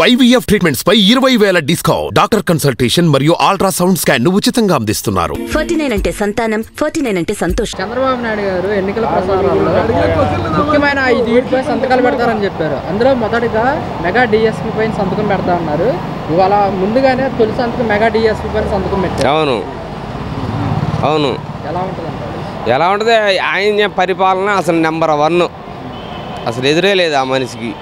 IVF treatments పై ఇరవై వేల డిస్కౌంట్. డాక్టర్ కన్సల్టేషన్ మరియు అల్ట్రాసౌండ్ స్కాన్ను ఉచితంగా అందిస్తున్నారు. ఫార్టీ నైన్ అంటే సంతానం ఫార్టీ నైన్ అంటే సంతోషం. చంద్రబాబు నాయుడు గారు ఎన్నికల ప్రచారాల్లో ముఖ్యమైన వీటిపై సంతకాలు పెడతారని చెప్పారు. అందులో మొదటిగా మెగా డిఎస్పీ పైన సంతకం పెడతా ఉన్నారు. ఇవాళ ముందుగానే తొలి సంతకం మెగా డిఎస్పీ పైన సంతకం పెట్టారు. అవును. అవును. ఎలా ఉంటుందంటారు? ఎలా ఉంటుంది? ఆయన పరిపాలన అసలు నెంబర్ వన్. అసలు ఎదురే లేదు ఆ మనిషికి.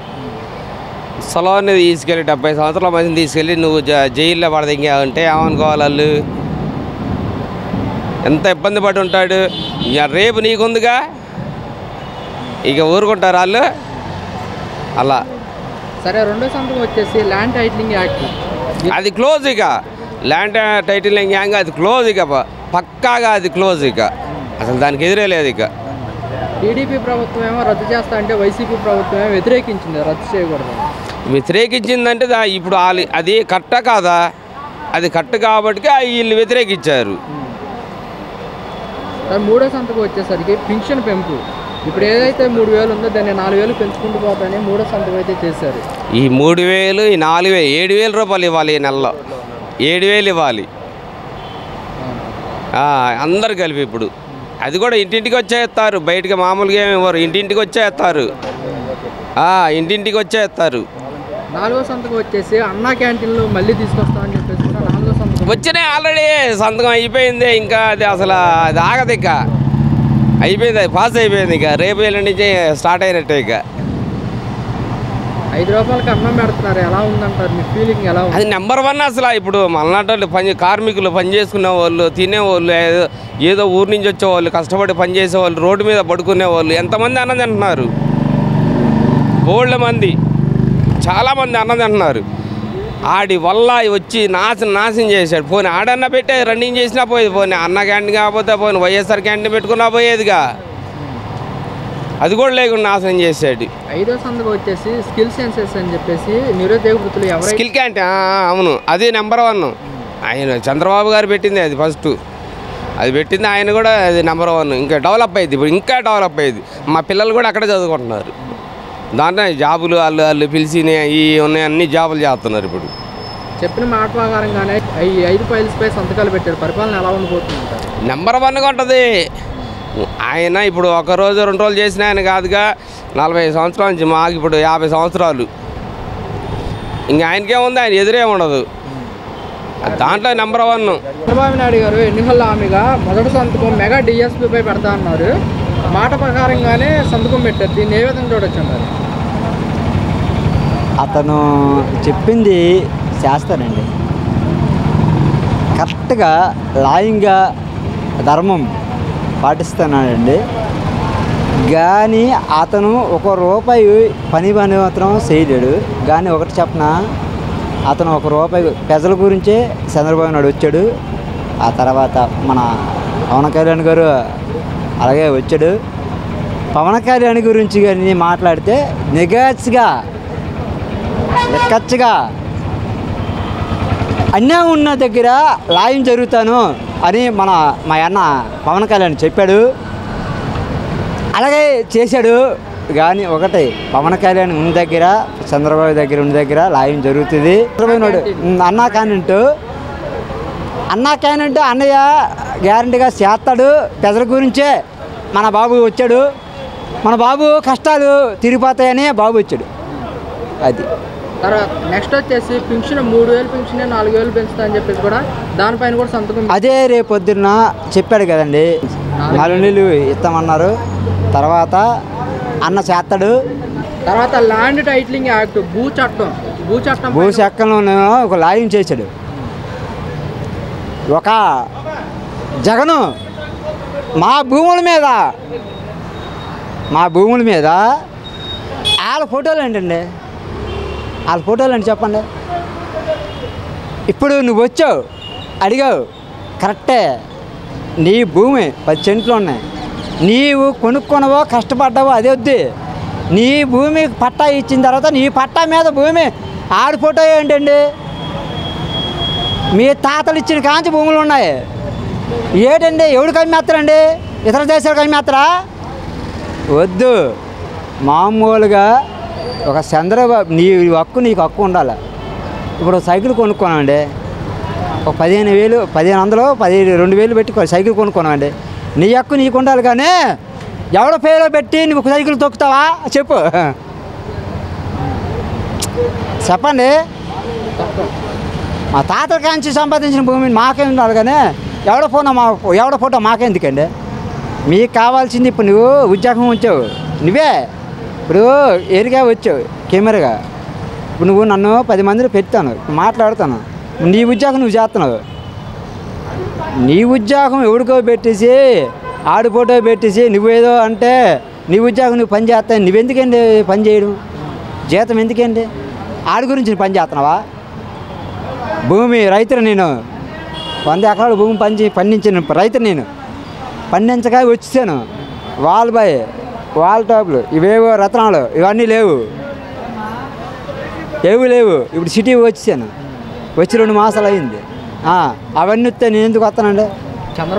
స్థలాన్ని తీసుకెళ్ళి డెబ్బై సంవత్సరాల మనిషిని తీసుకెళ్ళి నువ్వు జ- జైల్లో పడదింగా అంటే ఏమనుకోవాలి వాళ్ళు ఎంత ఇబ్బంది పడి ఉంటాడు? ఇక రేపు నీకుందిగా? ఇక ఊరుకుంటారు వాళ్ళు అలా. సరే రెండో సంతకం వచ్చేసి ల్యాండ్ టైటిలింగ్ యాక్ట్. అది క్లోజ్ ఇక. ల్యాండ్ టైటిల్ గ్యాంగ్ అది క్లోజ్ ఇక పక్కాగా అది క్లోజ్ ఇక. అసలు దానికి ఎదురే లేదు ఇక. టీడీపీ ప్రభుత్వం ఏమో రద్దు చేస్తా అంటే వైసీపీ ప్రభుత్వం ఏమో వ్యతిరేకించింది రద్దు చేయకూడదు వ్యతిరేకించిందంటే దా ఇప్పుడు అది కట్ట కాదా? అది కట్ట కాబట్టి వీళ్ళు వ్యతిరేకించారు మూడో సంతకం వచ్చేసరికి పింఛన్ పెంపు. ఇప్పుడు ఏదైతే మూడు వేలు ఉందో దాన్ని నాలుగు వేలు పెంచుకుంటూ పోతానే మూడో సంతకం అయితే చేశారు. ఈ మూడు వేలు ఈ నాలుగు వేలు ఏడు వేల రూపాయలు ఇవ్వాలి ఈ నెలలో. ఏడు వేలు ఇవ్వాలి. ఆ, అందరు కలిపి ఇప్పుడు. అది కూడా ఇంటింటికి వచ్చేస్తారు. బయటకి మామూలుగా ఏమి ఇవ్వరు. ఇంటింటికి వచ్చేస్తారు. ఆ, ఇంటింటికి వచ్చేస్తారు. నాలుగో సంతకం వచ్చేసి అన్నా క్యాంటీన్లు మళ్ళీ తీసుకొస్తామని చెప్పేసి కూడా నాలుగో సంతకం వచ్చినాయి ఆల్రెడీ సంతకం అయిపోయింది. ఇంకా అది అసలు అది ఆగదు ఇక. అయిపోయింది అది పాస్ అయిపోయింది ఇక. రేపు ఎల్లుండి నుంచి స్టార్ట్ అయినట్టే ఇక. ఐదు రూపాయలకి అన్నం పెడుతున్నారు. ఎలా ఉందంటారు? మీ ఫీలింగ్ ఎలా ఉంది? అది నెంబర్ వన్ అసలు. ఇప్పుడు మలనాటి వాళ్ళు పని కార్మికులు పని చేసుకునే వాళ్ళు తినేవాళ్ళు ఏదో ఏదో ఊరు నుంచి వచ్చేవాళ్ళు కష్టపడి పని చేసేవాళ్ళు రోడ్డు మీద పడుకునే వాళ్ళు ఎంతమంది అన్నం తింటున్నారు? బోళ్ళ మంది. చాలామంది అన్నం తింటున్నారు ఆడి వల్ల వచ్చి నాశనం నాశనం చేశాడు. పోనీ ఆడన్న పెట్టే రన్నింగ్ చేసినా పోయేది. పోనీ అన్న క్యాంటీన్ కాకపోతే పోనీ వైఎస్ఆర్ క్యాంటీన్ పెట్టుకున్నా పోయేదిగా. అది కూడా లేకుండా నాశనం చేశాడు. ఐదో సంతకం వచ్చేసి స్కిల్ సెన్సెస్ అని చెప్పేసి నిరుద్యోగ వృత్తులు స్కిల్ క్యాంటీన్ ఆ, అవును. అది నెంబర్ వన్. ఆయన చంద్రబాబు గారు పెట్టింది అది ఫస్ట్. అది పెట్టింది ఆయన కూడా అది నెంబర్ వన్. ఇంకా డెవలప్ అయ్యింది ఇప్పుడు ఇంకా డెవలప్ అయ్యింది మా పిల్లలు కూడా అక్కడే చదువుకుంటున్నారు. దాంట్లో జాబులు వాళ్ళు వాళ్ళు పిలిచి ఈ ఉన్నాయి అన్ని జాబులు చేస్తున్నారు ఇప్పుడు. చెప్పిన మాట ప్రకారంగానే ఈ ఐదు సంతకాలు పెట్టారు. పరిపాలన ఎలా ఉండిపోతుందంటారు నెంబర్ వన్గా ఉంటుంది. ఆయన ఇప్పుడు ఒక రోజు రెండు రోజులు చేసిన ఆయన కాదుగా నలభై సంవత్సరాల నుంచి మాకు ఇప్పుడు యాభై సంవత్సరాలు. ఇంకా ఆయనకేముంది ఆయన ఎదురే ఉండదు. దాంట్లో నెంబర్ వన్ చంద్రబాబు నాయుడు గారు ఎన్నికల హామీగా మొదటి సంతకం మెగా డిఎస్పీపై పెడతా అన్నారు. మాట ప్రకారంగానే సంతకం పెట్టారు. దీన్ని ఏ విధంగా చూడొచ్చు అంటారు అతను చెప్పింది చేస్తానండి కరెక్ట్గా లాయింగ్గా ధర్మం పాటిస్తున్నాడండి. కానీ అతను ఒక రూపాయి పని పని మాత్రం చేయలేడు. కానీ ఒకటి చెప్పన? అతను ఒక రూపాయి ప్రజల గురించే చంద్రబాబు నాయుడు వచ్చాడు. ఆ తర్వాత మన పవన్ కళ్యాణ్ గారు అలాగే వచ్చాడు. పవన్ కళ్యాణ్ గురించి కానీ మాట్లాడితే నిగాచ్గా లెక్కచ్చగా అన్యాయం ఉన్న దగ్గర లాయం జరుగుతాను అని మన మా అన్న పవన్ కళ్యాణ్ చెప్పాడు. అలాగే చేశాడు. కానీ ఒకటి పవన్ కళ్యాణ్ ఉన్న దగ్గర చంద్రబాబు దగ్గర ఉన్న దగ్గర లాయం జరుగుతుంది. చంద్రబాబు అన్నా క్యాండిడేట్ అన్నా క్యాండిడేట్ అన్నయ్య గ్యారంటీగా చేస్తాడు. ప్రజల గురించే మన బాబు వచ్చాడు. మన బాబు కష్టాలు తిరిగిపోతాయని బాబు వచ్చాడు. అది. తర్వాత నెక్స్ట్ వచ్చేసి పింఛన్ మూడు వేలు పింఛన్ నాలుగు వేలు పెంచుతా అని చెప్పేసి కూడా దానిపైన కూడా సంతకం అదే రేపు పొద్దున్న చెప్పాడు కదండి. నాలుగు నెలలు ఇస్తామన్నారు. తర్వాత అన్న చేస్తాడు. తర్వాత ల్యాండ్ టైటిలింగ్ యాక్ట్ భూ చట్టం. భూ చట్టం భూ శాఖలోనే ఒక లాయం చేశాడు. ఒక జగను మా భూముల మీద మా భూముల మీద వాళ్ళ ఫోటోలు ఏంటండి? వాళ్ళ ఫోటోలు ఏంటి చెప్పండి? ఇప్పుడు నువ్వు వచ్చావు అడిగావు కరెక్టే నీ భూమి పది సెంట్లు ఉన్నాయి. నీవు కొనుక్కున్నావో కష్టపడ్డావో అదే వద్దు. నీ భూమి పట్టా ఇచ్చిన తర్వాత నీ పట్టా మీద భూమి ఆడి ఫోటో ఏంటండి? మీ తాతలు ఇచ్చిన కాంచి భూములు ఉన్నాయి. ఏటండి? ఎవడు కమ్మేస్తారండి ఇతర దేశాలు కమ్మేస్తారా వద్దు. మామూలుగా ఒక చంద్రబాబు నీ హక్కు నీకు హక్కు ఉండాలి. ఇప్పుడు సైకిల్ కొనుక్కున్నామండి ఒక పదిహేను వేలు పదిహేను వందలు పదిహేను రెండు వేలు పెట్టి సైకిల్ కొనుక్కున్నామండి నీ హక్కు నీకు ఉండాలి కానీ ఎవడ పేరో పెట్టి నువ్వు సైకిల్ తొక్కుతావా? చెప్పు. చెప్పండి. మా తాతల కాంచి సంపాదించిన భూమిని మాకే ఉండాలి కానీ ఎవడ ఫోటో మా ఎవడ ఫోటో మాకెందుకండి? మీకు కావాల్సింది ఇప్పుడు నువ్వు ఉద్యోగం వచ్చావు నువ్వే. ఇప్పుడు ఎరిగా వచ్చావు కెమెరాగా. ఇప్పుడు నువ్వు నన్ను పది మందిని పెడతాను మాట్లాడతాను. నీ ఉద్యోగం నువ్వు చేస్తున్నావు. నీ ఉద్యోగం ఎవడికో పెట్టేసి ఆడి ఫోటో పెట్టేసి నువ్వేదో అంటే నీ ఉద్యోగం నువ్వు పని చేస్తావు. నువ్వెందుకండి పని చేయడం? జీతం ఎందుకండి? ఆడి గురించి నువ్వు పని చేస్తున్నావా? భూమి రైతులు నేను వంద ఎకరాల భూమి పంచి పండించిన రైతు నేను. పండించగా వచ్చాను వాల్ బాయ్ వాల్ టాప్లు ఇవేవో రత్నాలు ఇవన్నీ లేవు. ఏవి లేవు. ఇప్పుడు సిటీ వచ్చాను వచ్చి రెండు మాసాలు అయింది. అవన్నీ వస్తే నేను ఎందుకు వస్తానండి? చంద్ర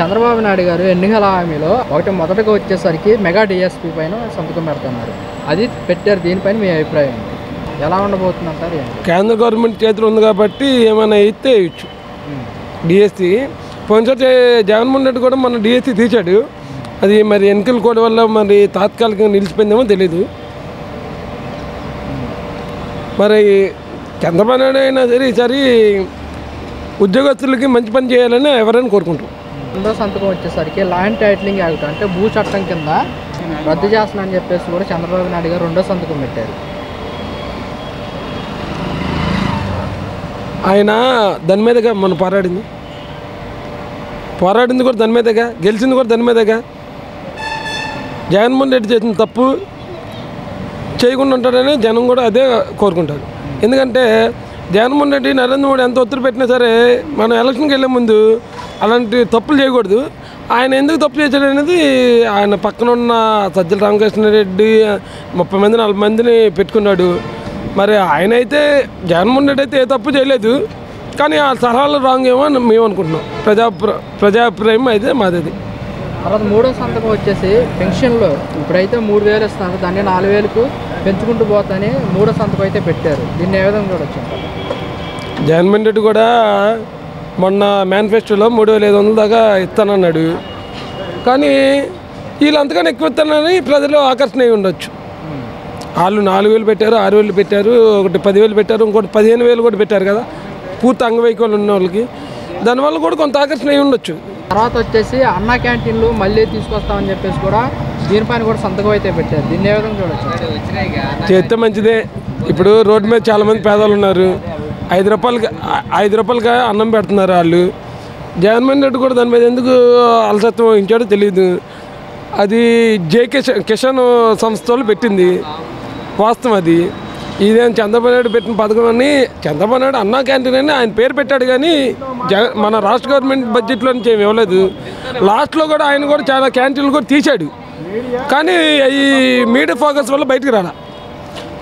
చంద్రబాబు నాయుడు గారు ఎన్నికల హామీలో ఒకటి మొదటగా వచ్చేసరికి మెగా డిఎస్పీ పైన సంతకం పెడుతున్నారు. అది పెట్టారు దీనిపైన మీ అభిప్రాయం? ఎలా ఉండబోతుంది అంటారు? కేంద్ర గవర్నమెంట్ చేతిలో ఉంది కాబట్టి ఏమైనా ఇస్తే ఇచ్చు. డిఎస్సి పోయినసారి జగన్మోహన్ రెడ్డి కూడా మన డిఎస్సి తీశాడు. అది మరి ఎన్నికల కోడ్ వల్ల మరి తాత్కాలికంగా నిలిచిపోయిందేమో తెలీదు. మరి చంద్రబాబు నాయుడు అయినా సరే ఈసారి ఉద్యోగస్తులకి మంచి పని చేయాలని ఎవరైనా కోరుకుంటాం రెండో సంతకం వచ్చేసరికి ల్యాండ్ టైటిలింగ్ యాక్ట్ అంటే భూ చట్టం కింద రద్దు చేస్తున్నానని చెప్పేసి కూడా చంద్రబాబు నాయుడు గారు రెండో సంతకం పెట్టారు. ఆయన దాని మీదగా మనం పోరాడింది. పోరాడింది కూడా దాని మీదగా గెలిచింది కూడా దాని మీదగా. జగన్మోహన్ రెడ్డి చేసిన తప్పు చేయకుండా ఉంటాడని జనం కూడా అదే కోరుకుంటారు. ఎందుకంటే జగన్మోహన్ రెడ్డి నరేంద్ర మోడీ ఎంత ఒత్తిడి పెట్టినా సరే మనం ఎలక్షన్కి వెళ్ళే ముందు అలాంటి తప్పులు చేయకూడదు. ఆయన ఎందుకు తప్పు చేశాడు అనేది ఆయన పక్కన ఉన్న సజ్జల రామకృష్ణారెడ్డి ముప్పై మంది నలభై మందిని పెట్టుకున్నాడు. మరి ఆయన అయితే జగన్మోహన్ రెడ్డి అయితే ఏ తప్పు చేయలేదు. కానీ ఆ సలహాలు రాంగ్ ఏమో అని మేము అనుకుంటున్నాం. ప్రజా ప్రజాభిప్రాయం అయితే మాది. తర్వాత మూడో సంతకం వచ్చేసి పెన్షన్లు. ఇప్పుడైతే మూడు వేలు ఇస్తున్నారు. దాన్ని నాలుగు వేలకు పెంచుకుంటూ పోతాని మూడో సంతకం అయితే పెట్టారు. దీన్ని ఏ విధంగా చూడొచ్చు? జగన్మోహన్ రెడ్డి కూడా మొన్న మేనిఫెస్టోలో మూడు వేల ఐదు వందల దాకా ఇస్తానన్నాడు. కానీ వీళ్ళు అంతకన్నా ఎక్కువ ఇస్తానని ప్రజలు ఆకర్షణ ఉండొచ్చు. వాళ్ళు నాలుగు వేలు పెట్టారు ఆరు వేలు పెట్టారు ఒకటి పదివేలు పెట్టారు ఇంకోటి పదిహేను వేలు కూడా పెట్టారు కదా. పూర్తి అంగవైకల్యం ఉన్న వాళ్ళకి. దానివల్ల కూడా కొంత ఆకర్షణ అయి ఉండొచ్చు. తర్వాత వచ్చేసి అన్నా క్యాంటీన్లు మళ్ళీ తీసుకొస్తామని చెప్పేసి కూడా దీనిపైన కూడా సంతకం అయితే పెట్టారు. దీన్ని ఏ విధంగా చూడొచ్చు? చేస్తే మంచిదే. ఇప్పుడు రోడ్డు మీద చాలామంది పేదలు ఉన్నారు. ఐదు రూపాయలకి ఐదు రూపాయలకి అన్నం పెడుతున్నారు వాళ్ళు. జగన్మోహన్ రెడ్డి కూడా దాని మీద ఎందుకు అలసత్వం వహించాడో తెలియదు అది జే కిషన్ కిషన్ సంస్థ వాళ్ళు పెట్టింది. వాస్తవం అది. ఇదేం చంద్రబాబు నాయుడు పెట్టిన పథకం అని చంద్రబాబు నాయుడు అన్నా క్యాంటీన్ అని ఆయన పేరు పెట్టాడు కానీ జగ మన రాష్ట్ర గవర్నమెంట్ బడ్జెట్లో నుంచి ఏమి ఇవ్వలేదు. లాస్ట్లో కూడా ఆయన కూడా చాలా క్యాంటీన్లు కూడా తీశాడు. కానీ ఈ మీడియా ఫోకస్ వల్ల బయటికి రాలా.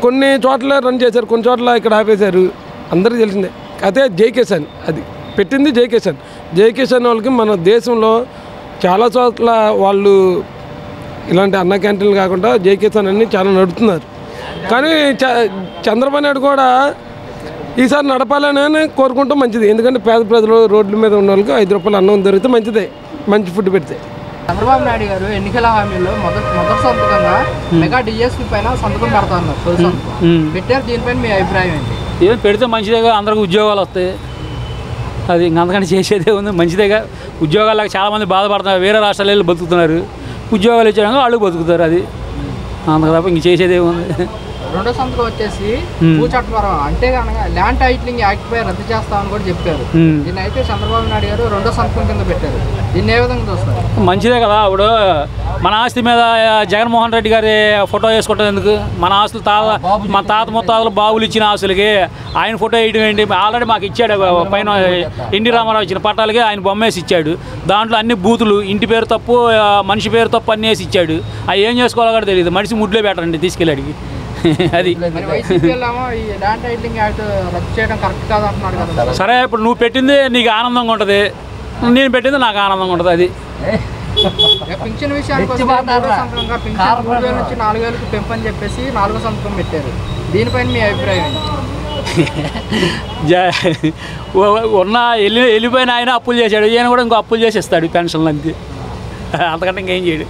కొన్ని చోట్ల రన్ చేశారు కొన్ని చోట్ల ఇక్కడ ఆపేశారు. అందరికీ తెలిసిందే. అదే జై కిసాన్ అది. పెట్టింది జై కిసాన్. జై కిసాన్ వాళ్ళకి మన దేశంలో చాలా చోట్ల వాళ్ళు ఇలాంటి అన్న క్యాంటీన్లు కాకుండా జై కిసాన్ అన్ని చాలా నడుపుతున్నారు. కానీ చ చంద్రబాబు నాయుడు కూడా ఈసారి నడపాలని కోరుకుంటాం మంచిది. ఎందుకంటే పేద ప్రజలు రోడ్ల మీద ఉన్న వాళ్ళకి ఐదు రూపాయలు అన్నం దొరికితే మంచిదే. మంచి ఫుడ్ పెడితే. చంద్రబాబు నాయుడు గారు ఎన్నికల హామీలో మొదటి మొదటి సంతకంగా మెగా డిఎస్పీ పైన సంతకం పెడతాన్నారు. తొలి సంతకం. పెట్టారు దీనిపైన మీ అభిప్రాయం ఏంటి? ఏం పెడితే మంచిదేగా అందరికి ఉద్యోగాలు వస్తాయి. అది అంతకంటే చేసేదే ఉంది. మంచిదేగా ఉద్యోగాలకు చాలామంది బాధపడుతున్నారు. వేరే రాష్ట్రాలు వెళ్ళి బతుకుతున్నారు. ఉద్యోగాలు ఇచ్చాక వాళ్ళు బతుకుతారు అది. అంతకు తప్ప ఇంక చేసేదే ఉంది రెండో సంతకం వచ్చేసి భూ చట్టపరం అంటే కనుక ల్యాండ్ టైటిలింగ్ యాక్ట్ పై రద్దు చేస్తామని కూడా చెప్పారు. దీన్ని అయితే చంద్రబాబు నాయుడు గారు రెండో సంతకం కింద పెట్టారు. దీన్ని ఏ విధంగా చూస్తారు? మంచిదే కదా ఇప్పుడు మన ఆస్తి మీద జగన్మోహన్ రెడ్డి గారి ఫోటో వేసుకుంటాం ఎందుకు? మన ఆస్తులు తాత మన తాత ముత్తాతలు బాబులు ఇచ్చిన ఆస్తులకి ఆయన ఫోటో వేయడం ఏంటి? ఆల్రెడీ మాకు ఇచ్చాడు పైన ఎన్టీ రామారావు ఇచ్చిన పట్టాలకి ఆయన బొమ్మ వేసి ఇచ్చాడు. దాంట్లో అన్ని బూతులు ఇంటి పేరు తప్పు మనిషి పేరు తప్పు అన్ని వేసి ఇచ్చాడు. అవి ఏం చేసుకోవాలో కూడా తెలియదు. మనిషి ముడ్లో పెట్టండి తీసుకెళ్ళాడికి అది. సరే ఇప్పుడు నువ్వు పెట్టింది నీకు ఆనందంగా ఉంటుంది. నేను పెట్టింది నాకు ఆనందంగా ఉంటుంది అది. పింఛన్ విషయానికి మూడో వేల నుంచి నాలుగు వేలకు పెంపు అని చెప్పేసి నాలుగో సంతకం పెట్టారు. దీనిపైన మీ అభిప్రాయం ఉన్న వెళ్ళి వెళ్ళిపోయిన ఆయన అప్పులు చేశాడు. ఈయన కూడా ఇంకో అప్పులు చేసి ఇస్తాడు పెన్షన్లు అంతే అంతకంటే ఇంకేం చేయడు.